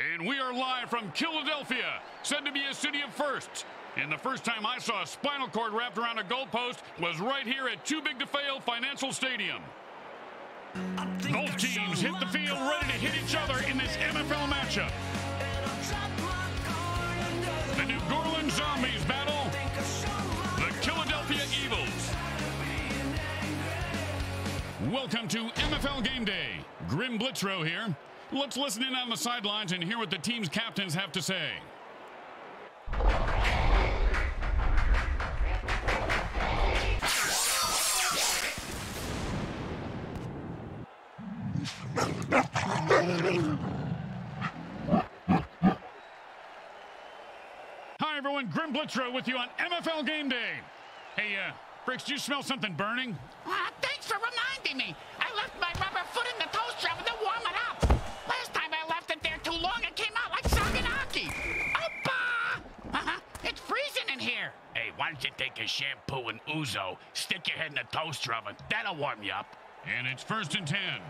And we are live from Killadelphia, said to be a city of firsts. And the first time I saw a spinal cord wrapped around a goalpost was right here at Too Big to Fail Financial Stadium. Both teams hit the field ready to hit each other in this MFL matchup. The New Goreleans Zombies battle the Killadelphia Evils. Welcome to MFL Game Day. Grim Blitzrow here. Let's listen in on the sidelines and hear what the team's captains have to say. Hi, everyone. Grim Blitzrow with you on MFL Game Day. Hey, uh, Bricks, do you smell something burning? Uh, thanks for reminding me. I left my rubber foot in the toaster why don't you take a shampoo and ouzo, stick your head in the toaster oven. That'll warm you up. And it's first and ten.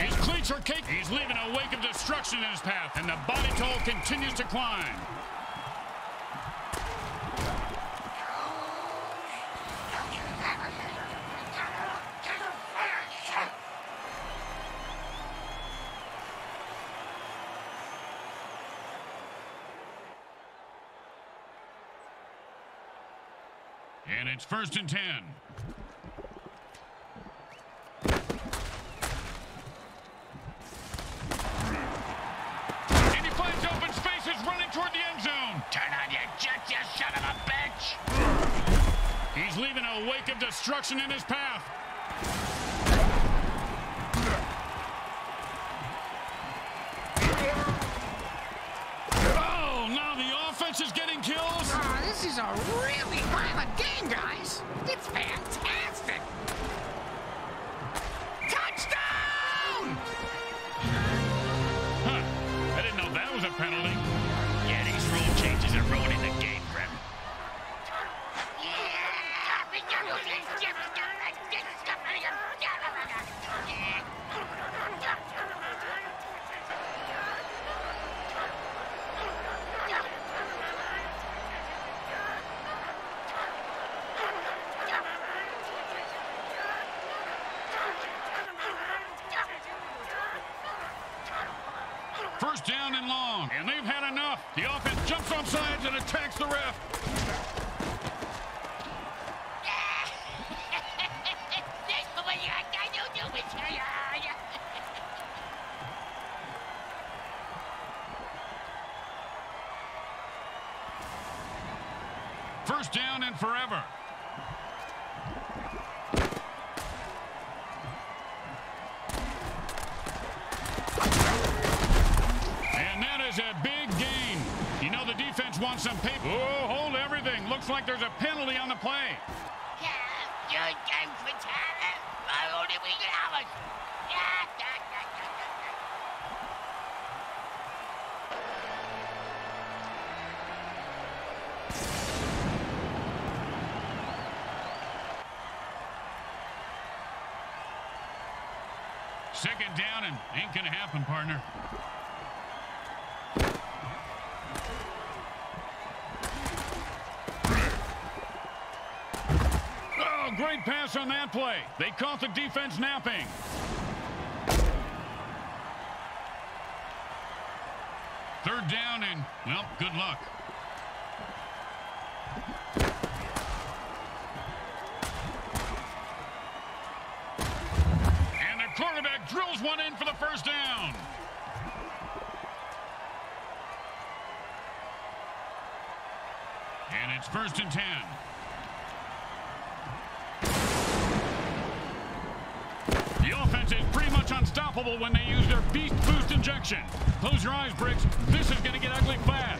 His cleats are caked. He's leaving a wake of destruction in his path, and the body toll continues to climb. And it's first and ten. And he finds open spaces running toward the end zone. Turn on your jets, you son of a bitch! He's leaving a wake of destruction in his path. First down and long, and they've had enough. The offense jumps on sides and attacks the ref. Happen, partner. Oh, great pass on that play. They caught the defense napping. Third down and, well, good luck. Drills one in for the first down. And it's first and ten. The offense is pretty much unstoppable when they use their Beast Boost injection. Close your eyes, Bricks. This is going to get ugly fast.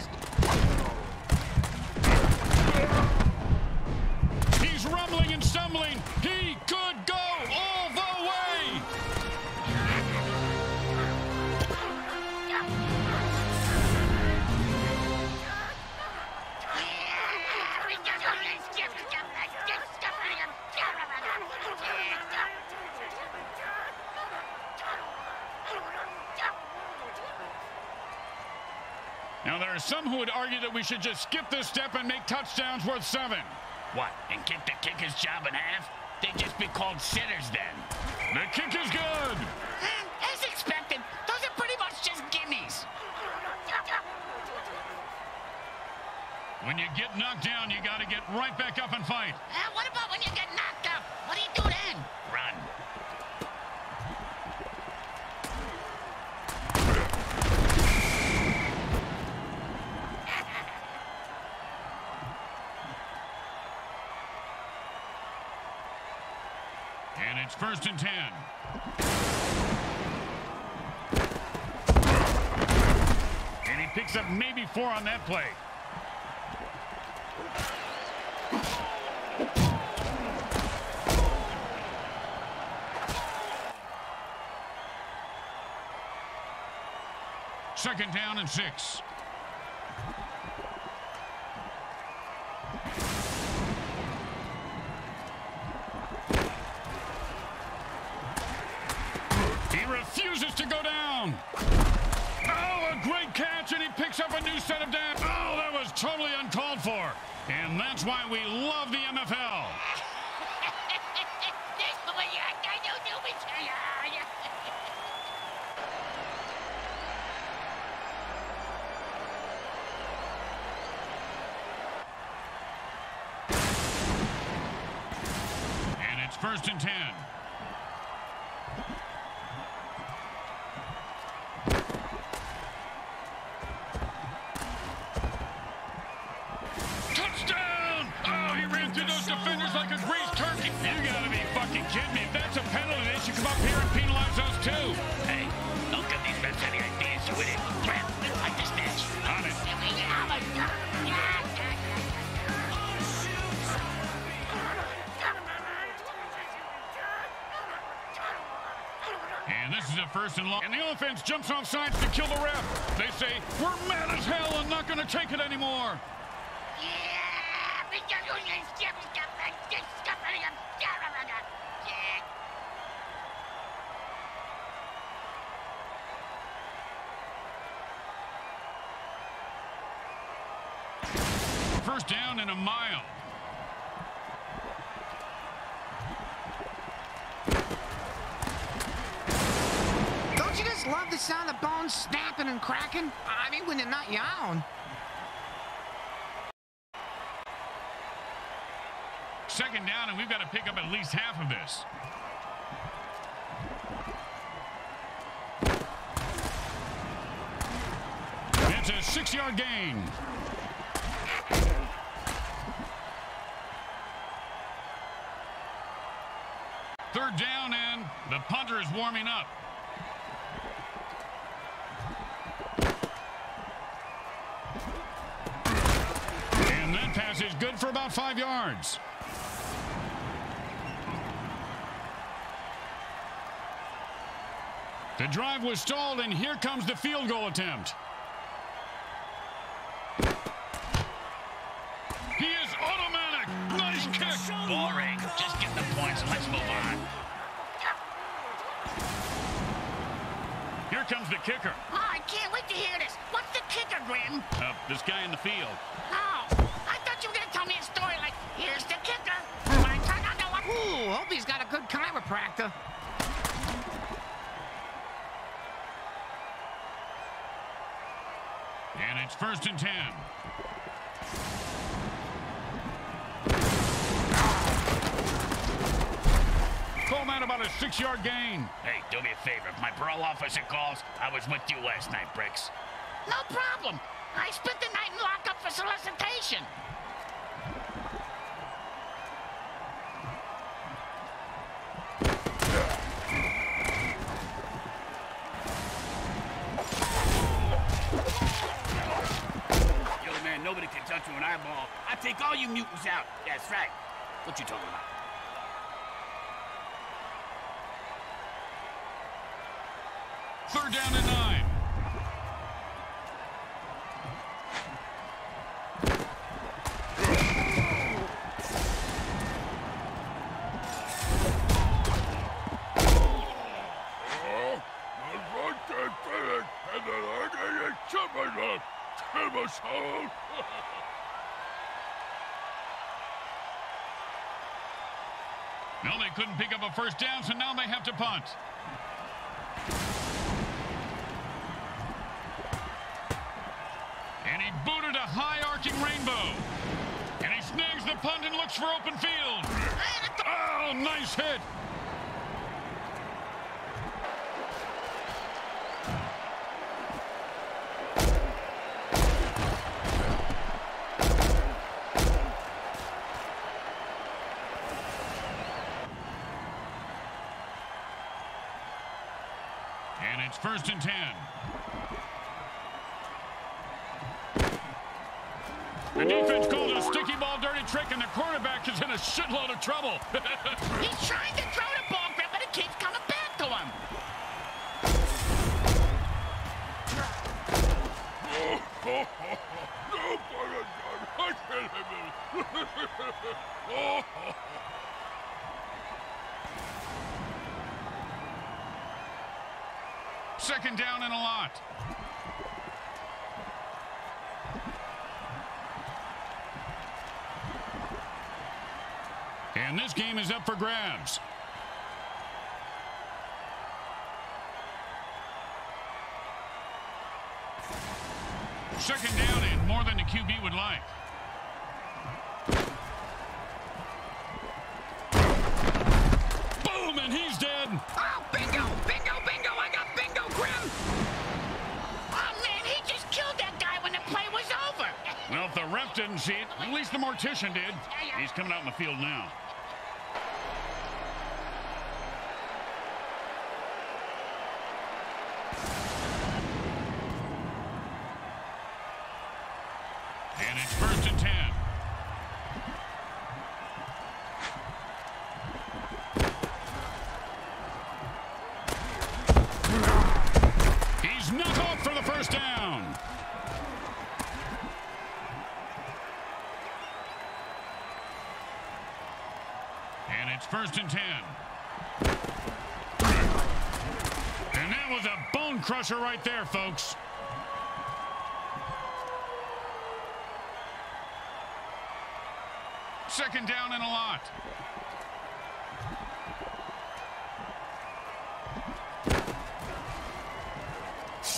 Some who would argue that we should just skip this step and make touchdowns worth seven. What, and kick the kicker's job in half? They'd just be called sitters then. The kick is good. As expected, those are pretty much just gimmies. When you get knocked down, you got to get right back up and fight. Uh, what about when you get knocked up? What do you do then? Run. And it's first and ten. And he picks up maybe four on that play. Second down and six. That's why we love This first and long. And the offense jumps off sides to kill the ref. They say, we're mad as hell and not gonna take it anymore. First down in a mile. Don't you just love the sound of bones snapping and cracking? I mean, when they're not own. Second down, and we've got to pick up at least half of this. It's a six-yard gain. Third down, and the punter is warming up. And that pass for about five yards. The drive was stalled, and here comes the field goal attempt. He is automatic. Nice kick. Boring. Just get the points and let's move on. Here comes the kicker. Oh, I can't wait to hear this. What's the kicker, Grim? Uh, this guy in the field. Oh, I thought you were gonna tell me a story like, here's the kicker. When I on the light. Ooh, hope he's got a good chiropractor. And it's first and ten. Call that about a six-yard gain. Hey, do me a favor. If my parole officer calls, I was with you last night, Bricks. No problem. I spent the night in lockup for solicitation. Yo, man, nobody can touch you an eyeball. I take mutants out. That's right. What you talking about? Third down and nine. No, they couldn't pick up a first down, so now they have to punt. And he booted a high arching rainbow. And he snags the punt and looks for open field. Oh, nice hit. Trouble. Game is up for grabs. Second down and more than the QB would like. Boom, and he's dead. Oh, bingo, bingo, bingo. I got bingo, Grim. Oh, man, he just killed that guy when the play was over. Well, if the ref didn't see it, at least the mortician did. He's coming out in the field now. And it's first and ten. He's knocked off for the first down. And it's first and ten. And that was a bone crusher right there, folks. Second down and a lot.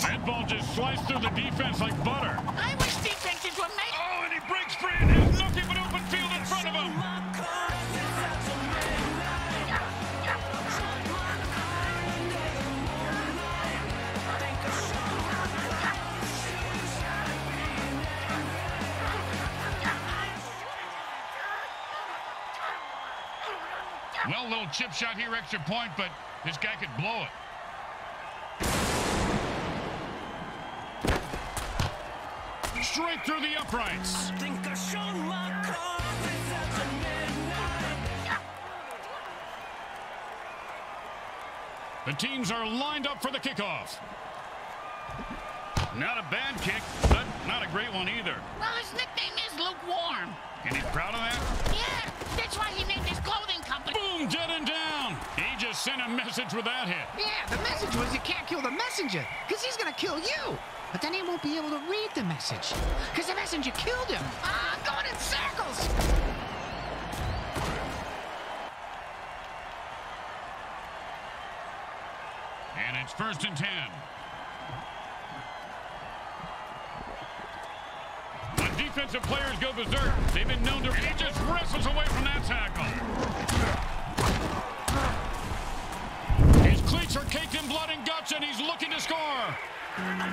That ball just sliced through the defense like butter. Well, little chip shot here, extra point, but this guy could blow it. Straight through the uprights. The teams are lined up for the kickoff. Not a bad kick, but not a great one either. Well, his nickname is Lukewarm. And he's proud of that? Yeah, that's why he named his clothing company. Boom, dead and down. He just sent a message with that hit. Yeah, the message was you can't kill the messenger, because he's gonna kill you. But then he won't be able to read the message, because the messenger killed him. Ah, I'm going in circles. And it's first and ten. When defensive players go berserk, they've been known to... He just wrestles away from that tackle. His cleats are caked in blood and guts, and he's looking to score. And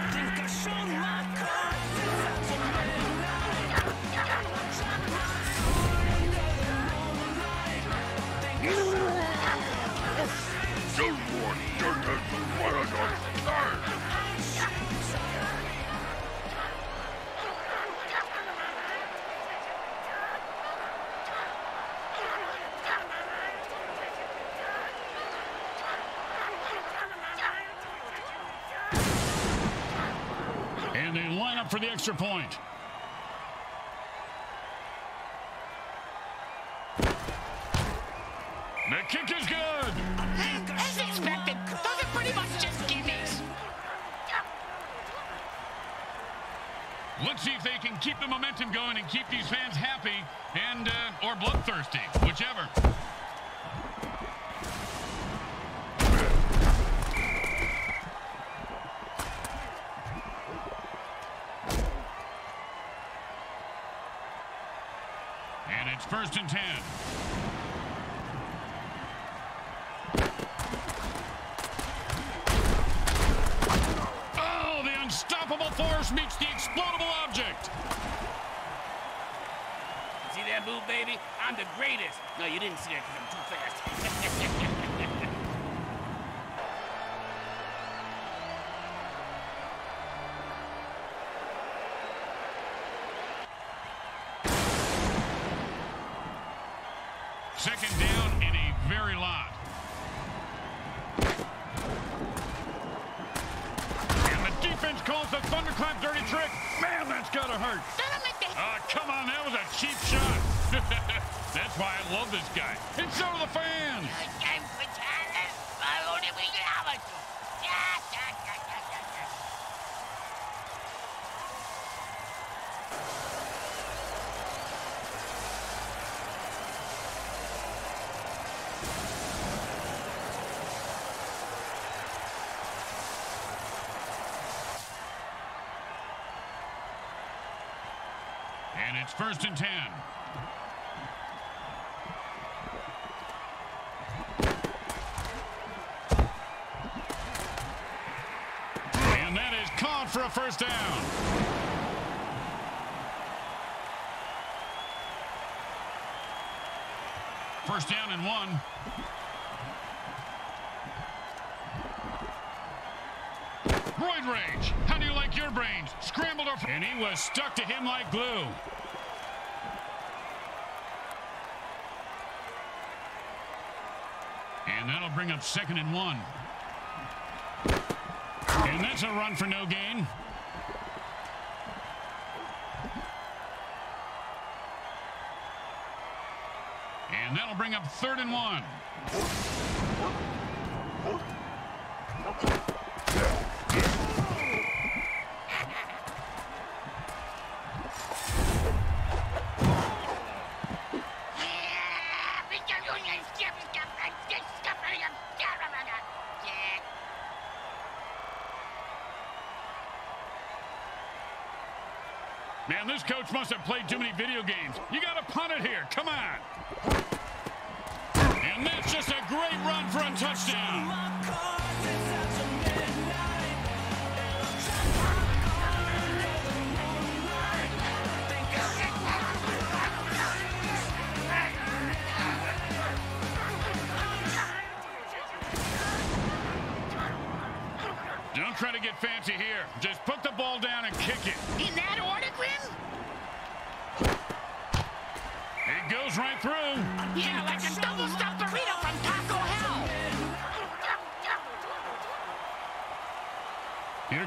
up for the extra point. The kick is good. As expected, those are pretty much just gimmies. Let's see if they can keep the momentum going and keep these fans happy and uh, or bloodthirsty, whichever. No, you didn't see that because I'm too fast. Second down and a very lot. And the defense calls the thunderclap dirty trick. Man, that's gotta hurt. Ah, come on, that was a cheap shot. that's why I love this guy. And so do the fans. And it's first and ten. And that is caught for a first down. First down and one. Roid rage. How do you like your brains? Scrambled or and he was stuck to him like glue. And that'll bring up second and one. And that's a run for no gain. And that'll bring up third and one. Man, this coach must have played too many video games. You got to punt it here. Come on. And that's just a great run for a touchdown. Don't try to get fancy here. Just put the ball down and kick it.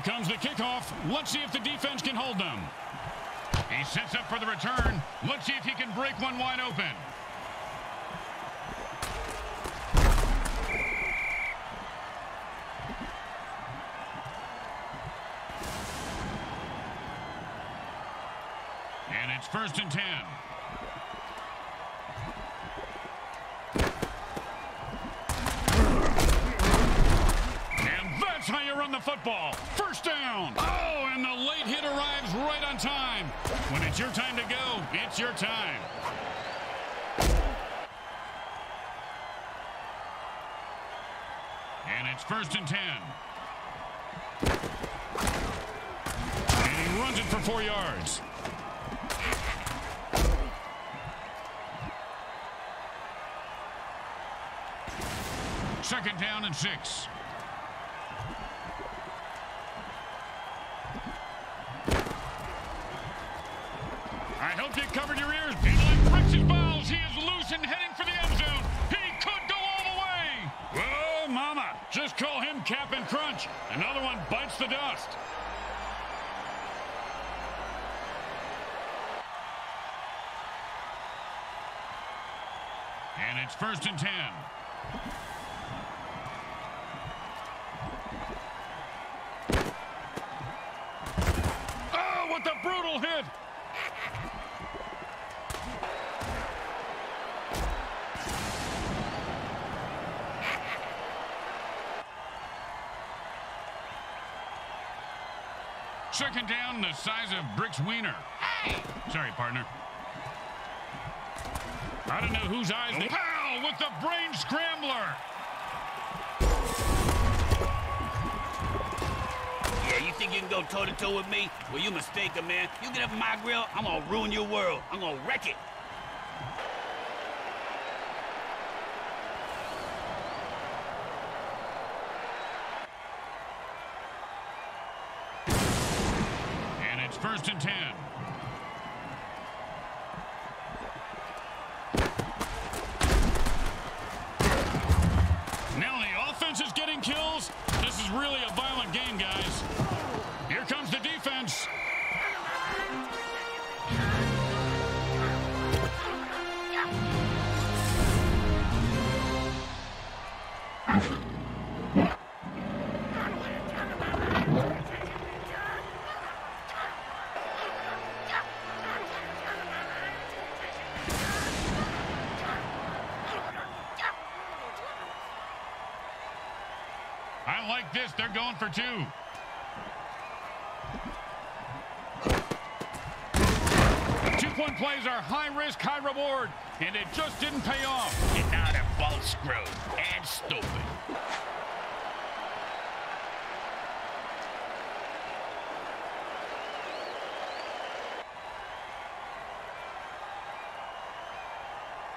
Here comes the kickoff. Let's see if the defense can hold them. He sets up for the return. Let's see if he can break one wide open. And it's first and ten. And that's how you run the football. First down. Oh, and the late hit arrives right on time. When it's your time to go, it's your time. And it's first and ten. And he runs it for four yards. Second down and six. Hope you covered your ears. Beeline his balls. He is loose and heading for the end zone. He could go all the way. Whoa, mama. Just call him Cap'n Crunch. Another one bites the dust. And it's first and ten. Oh, Oh, with a brutal hit. Second down, the size of Brick's wiener. Hey! Sorry, partner. I don't know whose eyes they... Pow! With the brain scrambler! Yeah, you think you can go toe-to-toe -to -toe with me? Well, you mistaken, man. You get up my grill, I'm gonna ruin your world. I'm gonna wreck it. And it's first and ten. Like this. They're going for two. Two-point plays are high risk, high reward, and it just didn't pay off. And now they're both screwed and stupid.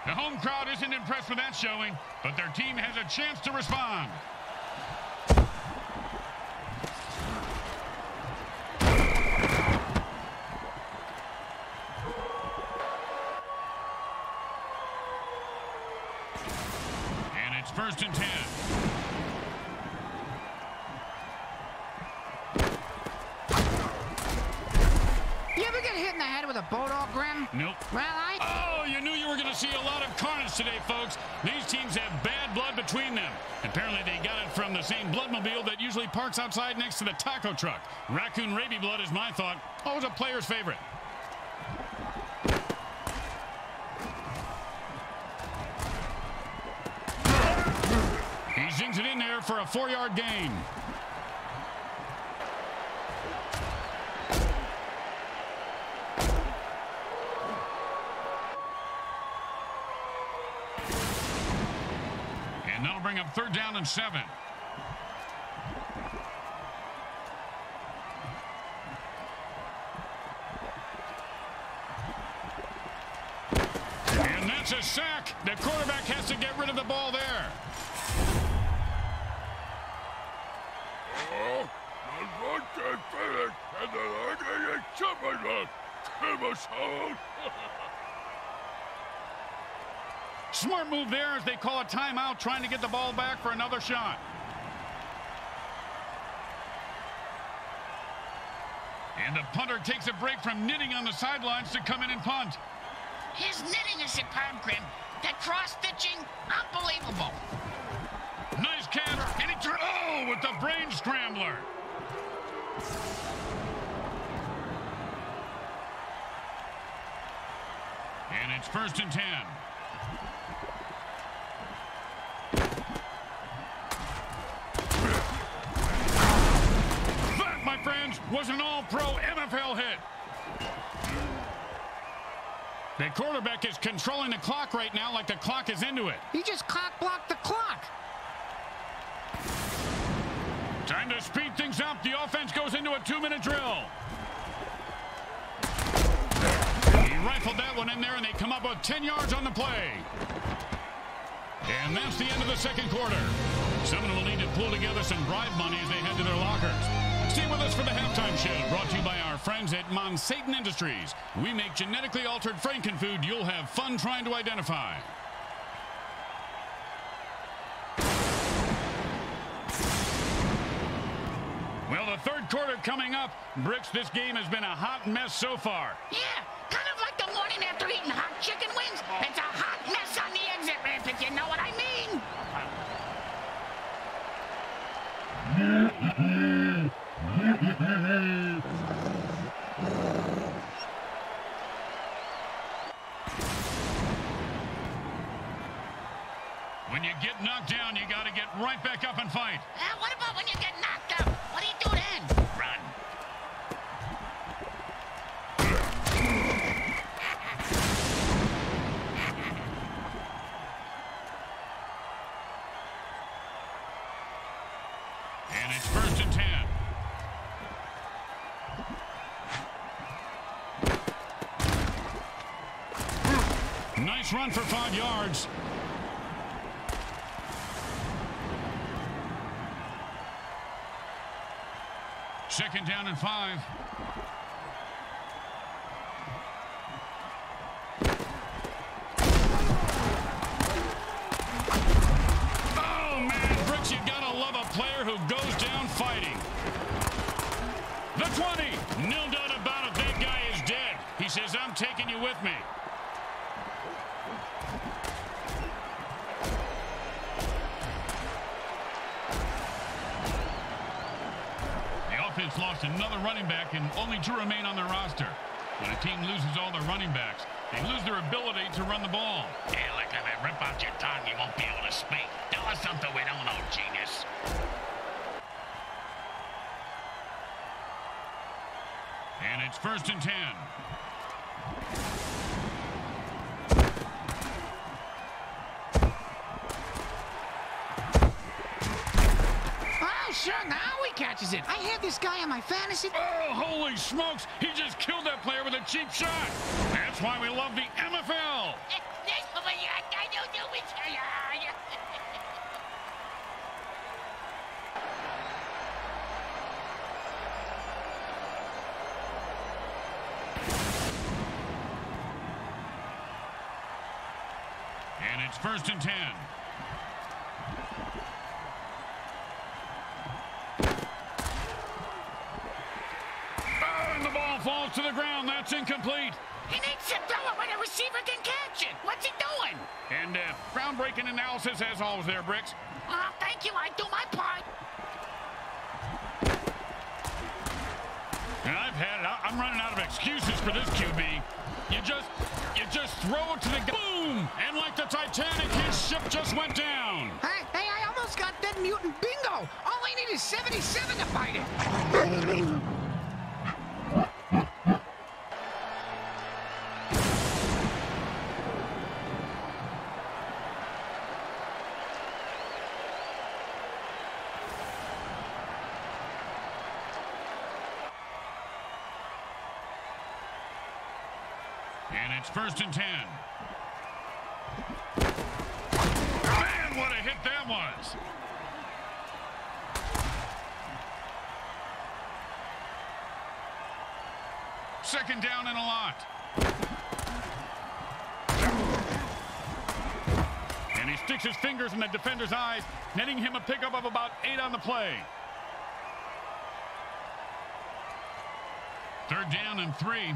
The home crowd isn't impressed with that showing, but their team has a chance to respond. And it's first and ten. You ever get hit in the head with a bulldog, Grim? Nope. Well, I... Oh, you knew you were going to see a lot of carnage today, folks. These teams have bad blood between them. Apparently, they got it from the same bloodmobile that usually parks outside next to the taco truck. Raccoon rabies blood is my thought. Always a player's favorite. It in there for a four-yard gain. And that'll bring up third down and seven. And that's a sack. The quarterback has to get rid of the ball there. Smart move there as they call a timeout trying to get the ball back for another shot. And the punter takes a break from knitting on the sidelines to come in and punt. His knitting is superb, Grim. That cross-stitching, unbelievable. With the brain scrambler. And it's first and ten. That, my friends, was an all-pro NFL hit. The quarterback is controlling the clock right now like the clock is into it. He just cock blocked the clock. Up. The offense goes into a two-minute drill. He rifled that one in there, and they come up with 10 yards on the play. And that's the end of the second quarter. Some of them will need to pull together some bribe money as they head to their lockers. Stay with us for the halftime show, brought to you by our friends at Monsatan Industries. We make genetically altered frankenfood you'll have fun trying to identify. Quarter coming up. Bricks, this game has been a hot mess so far. Yeah, kind of like the morning after eating hot chicken wings. It's a hot mess on the exit ramp, if you know what I mean. When you get knocked down, you got to get right back up and fight. For five yards. Second down and five. Running back and only two remain on their roster. When a team loses all their running backs, they lose their ability to run the ball. Yeah, like if I rip out your tongue, you won't be able to speak. Tell us something we don't know, genius. And it's first and ten. Oh, sure, now he catches it. I had this guy on my fantasy. Oh, holy smokes! He just killed that player with a cheap shot. That's why we love the MFL. And it's first and ten. Oh, and the ball falls to the ground. That's incomplete. He needs to throw it when a receiver can catch it. What's he doing? And uh, groundbreaking analysis as always there, Bricks. Oh, thank you. I do my part. And I've had it. I- I'm running out of excuses for this QB. You just, you just throw it to the gu- boom, and like the Titanic, his ship just went down. Hey, hey, I almost got Dead Mutant Bingo. All I need is 77 to fight it. And it's first and ten. Man, what a hit that was. Second down and a lot. And he sticks his fingers in the defender's eyes, netting him a pickup of about eight on the play. Third down and three.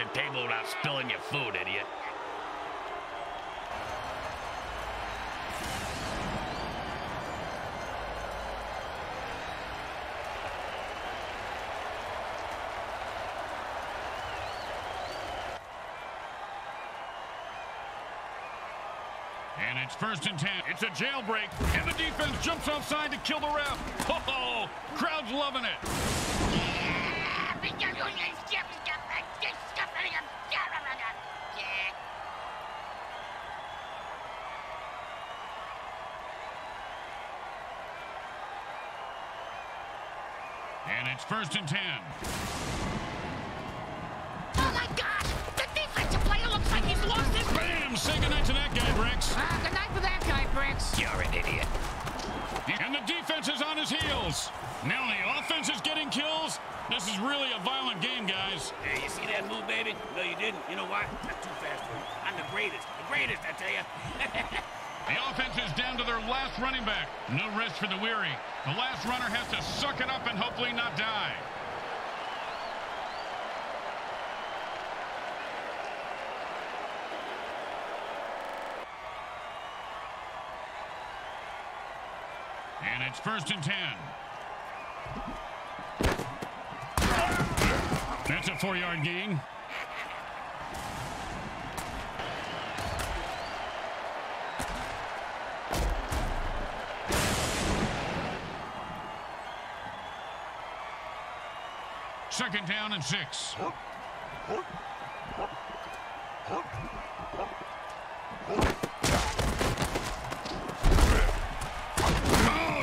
So you can reach the table without spilling your food, idiot. And it's first and ten. It's a jailbreak, and the defense jumps offside to kill the ref. Oh, crowd's loving it. It's first and ten. Oh my gosh! The defensive player looks like he's lost his. Bam! Say goodnight to that guy, Bricks. Ah, good night for that guy, Bricks. You're an idiot. And the defense is on his heels. Now the offense is getting kills. This is really a violent game, guys. Hey, you see that move, baby? No, you didn't. You know why? Not too fast for you. I'm the greatest. The greatest, I tell you. The offense is down to their last running back. No risk for the weary. The last runner has to suck it up and hopefully not die. And it's first and ten. That's a four-yard gain. Second down and six. Oh,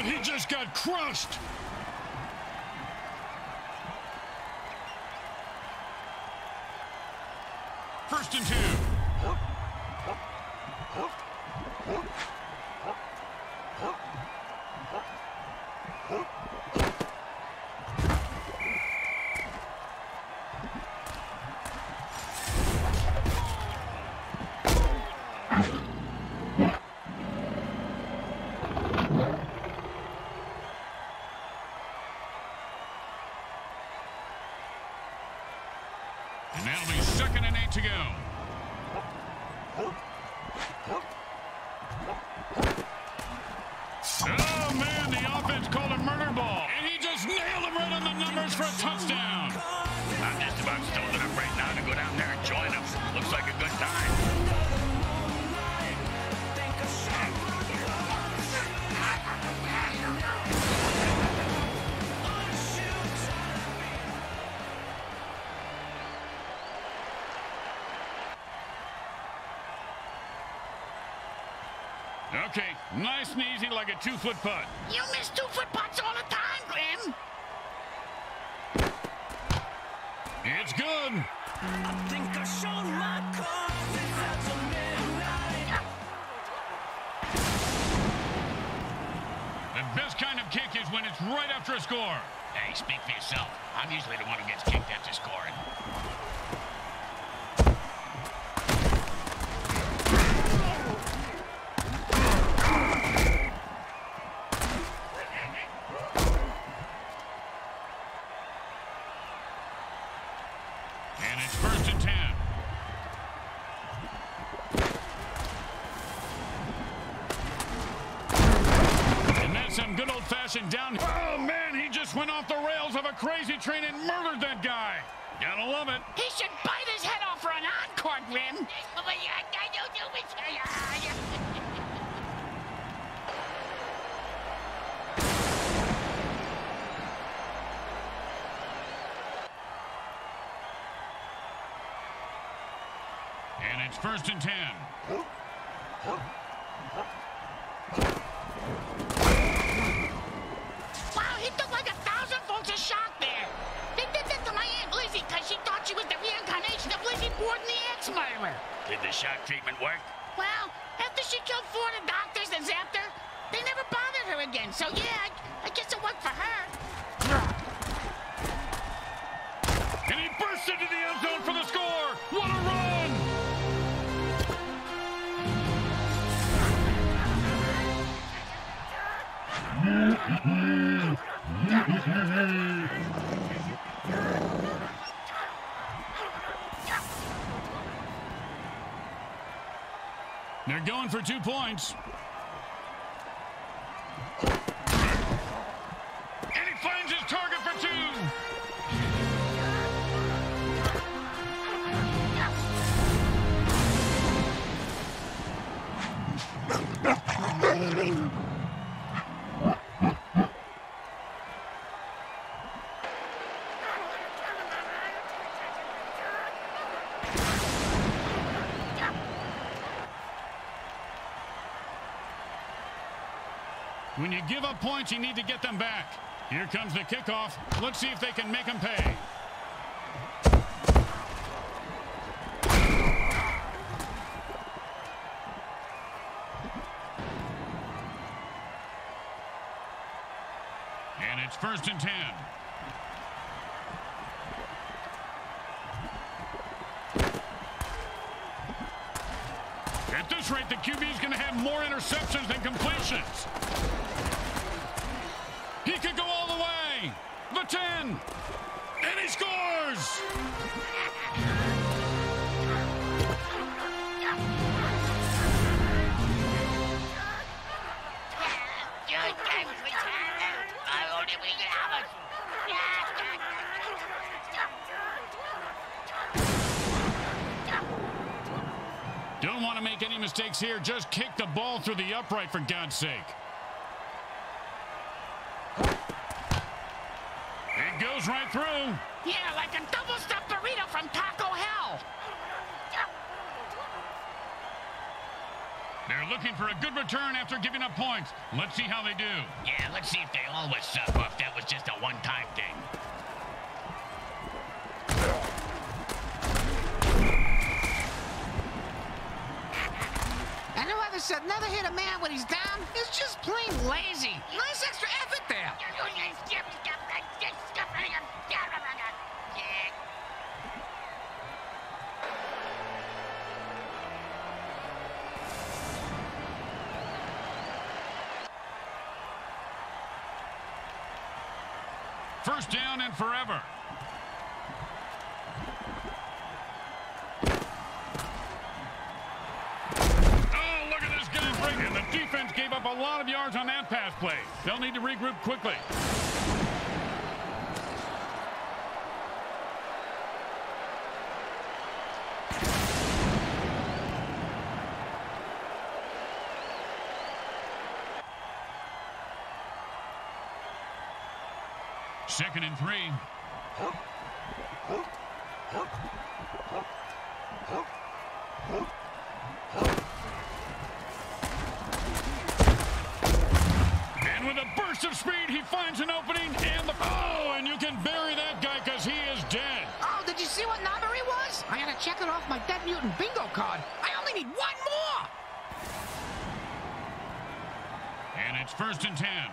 he just got crushed. First and two. And nice and easy like a two-foot putt. You miss two-foot putts all the time, Grim. It's good. I think I showed my cards. It's after midnight. The best kind of kick is when it's right after a score. Hey, speak for yourself. I'm usually the one who gets kicked after scoring. Crazy train and murdered that guy. Gotta love it. He should bite his head off for an encore, Grim. And it's first and ten. They're going for two points. You give up points, you need to get them back. Here comes the kickoff. Let's see if they can make them pay. And it's first and ten. Want to make any mistakes here. Just kick the ball through the upright, for God's sake. It goes right through. Yeah, like a double-stuffed burrito from Taco Hell. They're looking for a good return after giving up points. Let's see how they do. Yeah, let's see if they always suck or if that was just a one-time thing. And said never hit a man when he's down is just plain lazy. Nice extra effort there. First down and forever. A lot of yards on that pass play. They'll need to regroup quickly. Second and three. Mutant bingo card. I only need one more. And it's first and ten.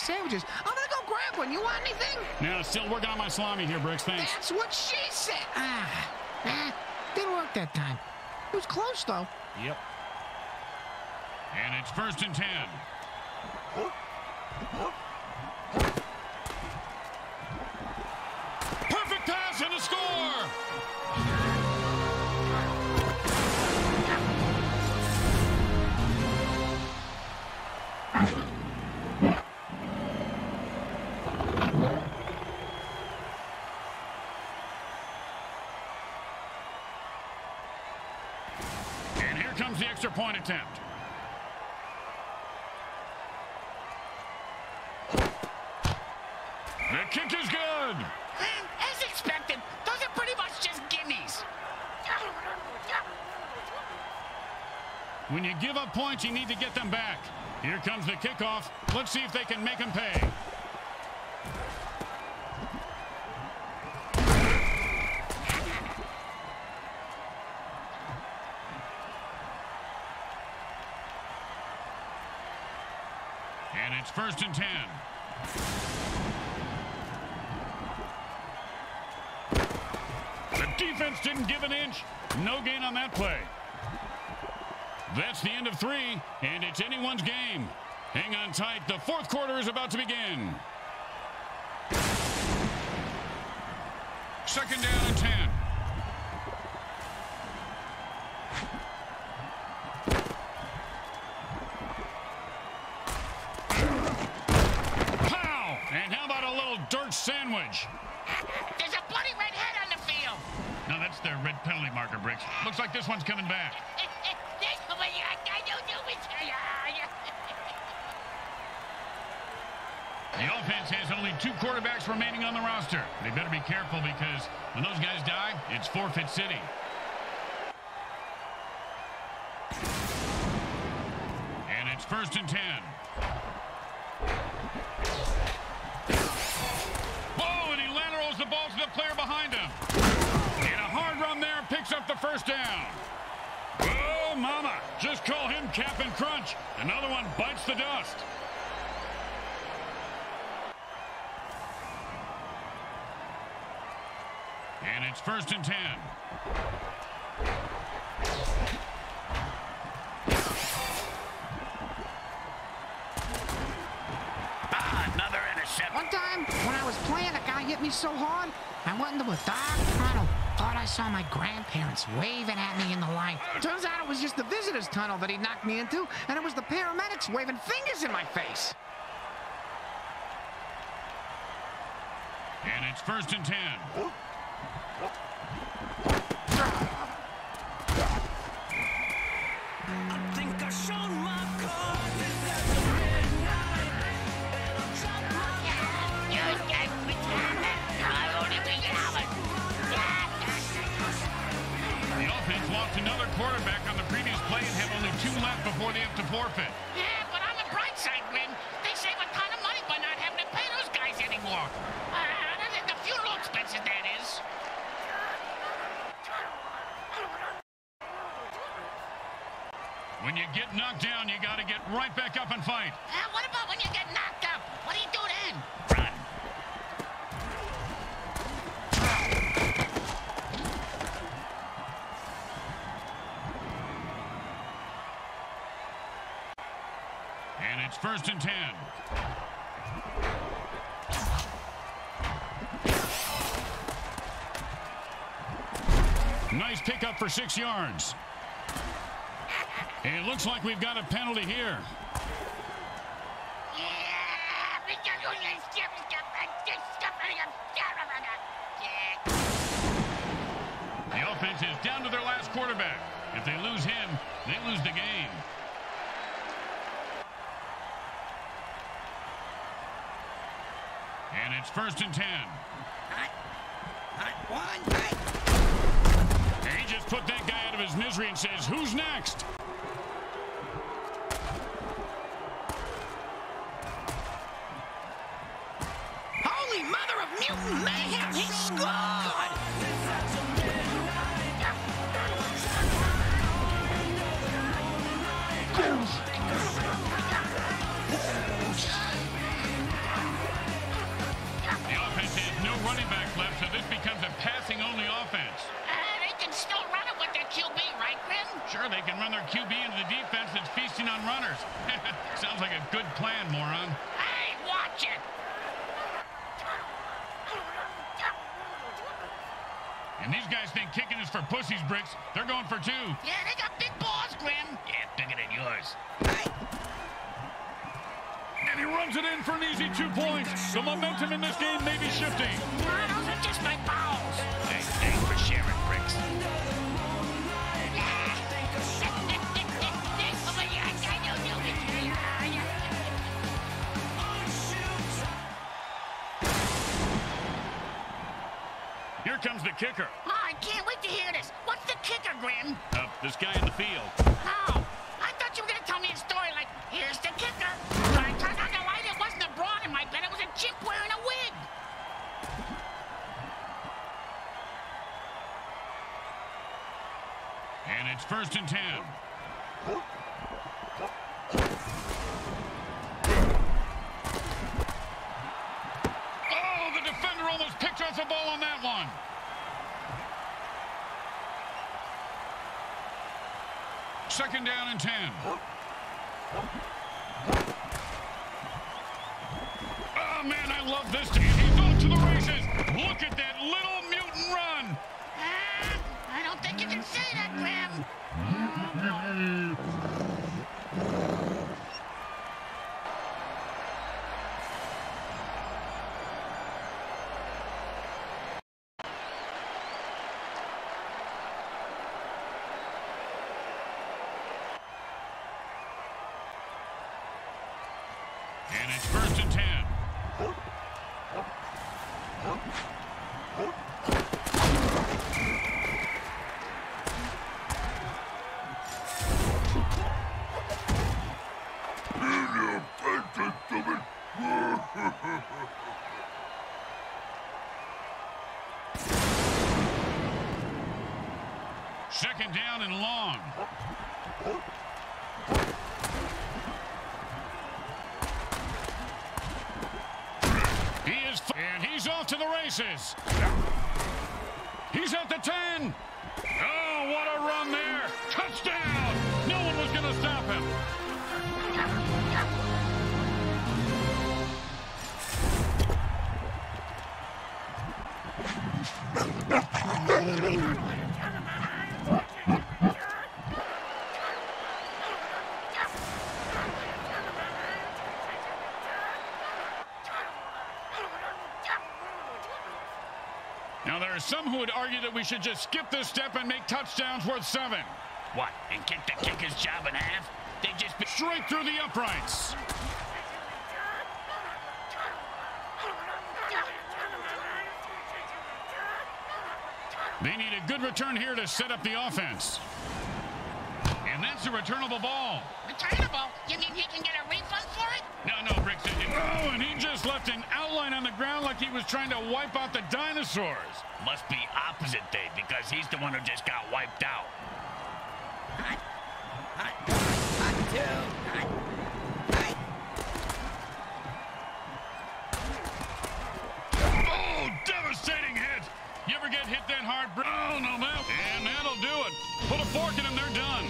Sandwiches, I'm gonna go grab one. You want anything? Now, still working on my salami here, Bricks. Thanks. That's what she said. Ah, ah, didn't work that time. It was close though. Yep. And it's first and ten. Comes the extra point attempt. The kick is good. As expected, those are pretty much just gimmies. When you give up points, you need to get them back. Here comes the kickoff. Let's see if they can make them pay. And it's first and ten. The defense didn't give an inch. No gain on that play. That's the end of three, and it's anyone's game. Hang on tight. The fourth quarter is about to begin. Second down and 10. Be careful because when those guys die, it's forfeit city. And it's first and ten. Oh, and he laterals the ball to the player behind him. And a hard run there picks up the first down. Oh, mama. Just call him Captain Crunch. Another one bites the dust. And it's first and ten. Ah, another Seven. One time, when I was playing, a guy hit me so hard, I went into a dark tunnel. Thought I saw my grandparents waving at me in the light. Turns out it was just the visitor's tunnel that he knocked me into, and it was the paramedics waving fingers in my face. And it's first and ten. The offense lost another quarterback on the previous play and have only two left before they have to forfeit. Yeah, but on the bright side, Grim, they save a ton of money by not having to pay those guys anymore. Uh, the funeral expenses, that is. When you get knocked down, you got to get right back up and fight. Uh, what about when you get knocked up? What do you do then? Run. And it's first and ten. Nice pickup for six yards. It looks like we've got a penalty here. The offense is down to their last quarterback. If they lose him, they lose the game. And it's first and ten. And he just put that guy out of his misery and says, who's next? Sure, they can run their QB into the defense that's feasting on runners. Sounds like a good plan, moron. Hey, watch it! And these guys think kicking is for pussies, Bricks. They're going for two. Yeah, they got big balls, Grim. Yeah, bigger than yours. And he runs it in for an easy two points. The momentum in this game may be shifting. Here comes the kicker. Oh, I can't wait to hear this. What's the kicker, Grim? Uh, this guy in the field. Oh, I thought you were going to tell me a story like, here's the kicker. When I turned on the light, it wasn't a broad in my bed. It was a chick wearing a wig. And it's first and ten. Think you can say that, Grim. And it's first and ten. Second down and long. He is, and he's off to the races. He's at the 10. Some who would argue that we should just skip this step and make touchdowns worth seven. What, and kick the kicker's job in half? They just be... Straight through the uprights. They need a good return here to set up the offense. And that's a returnable ball. Returnable? You mean he can get a refund for it? No, no. Oh, and he just left an outline on the ground like he was trying to wipe out the dinosaurs. Must be opposite day because he's the one who just got wiped out. Hot, hot, hot two, hot, hot. Oh, devastating hit. You ever get hit that hard? bro? Oh, no, man. And that'll do it. Put a fork in them, they're done.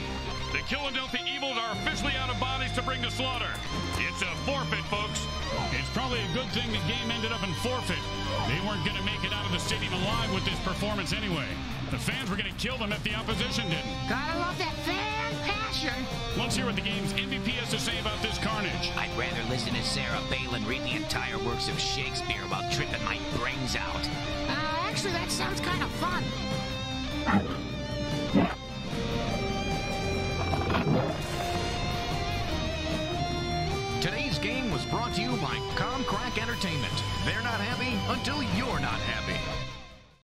The Killadelphia Evils are officially out of bodies to bring to slaughter. It's a forfeit, folks. It's probably a good thing the game ended up in forfeit. They weren't going to make it out of the stadium alive with this performance anyway. The fans were going to kill them if the opposition didn't. Gotta love that fan passion. Let's hear what the game's MVP has to say about this carnage. I'd rather listen to Sarah Palin read the entire works of Shakespeare while tripping my brains out. Actually, that sounds kind of fun. Today's game was brought to you by Comcrack Entertainment. They're not happy until you're not happy.